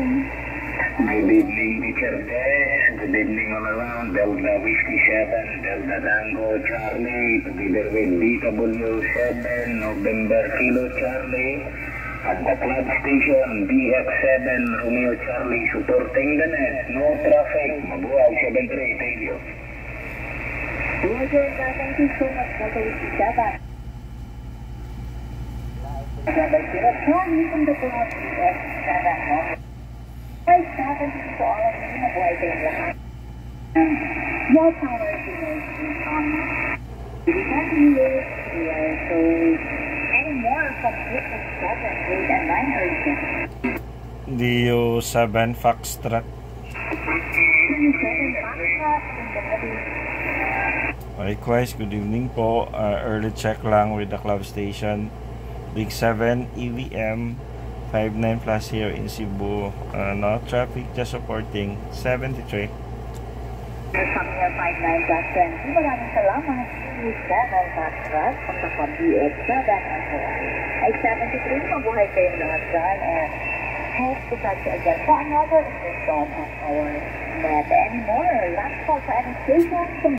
Good evening, Teacher Des. Good evening all around. Delta Whiskey 7, Delta Tango Charlie, together with DW7, November Kilo Charlie, at the club station, BX7, Romeo Charlie, supporting the net. No traffic. Mabuhay 7-3, thank you. Roger, thank you so much for the Seven. Number zero, Charlie from the club, BX7, To all of you, mabuhay kayong lahat. More power to those who come. We have you, we are so many more from Brooklyn 7, 8, and 9 urgent. Dio 7 Foxtrot. 27 Foxtrot in the middle. Likewise, good evening po. Uh, early check lang with the club station. Big 7 EVM 59 plus here in Cebu. Uh, no traffic, just supporting 73. Come here, 59 plus 20. Maraming salamat. 7 Foxtrot from the club BX7 and Ay 73, mabuhay kayong lahat dyan and hope to catch you again for another episode of our net anymore. Last call for any station.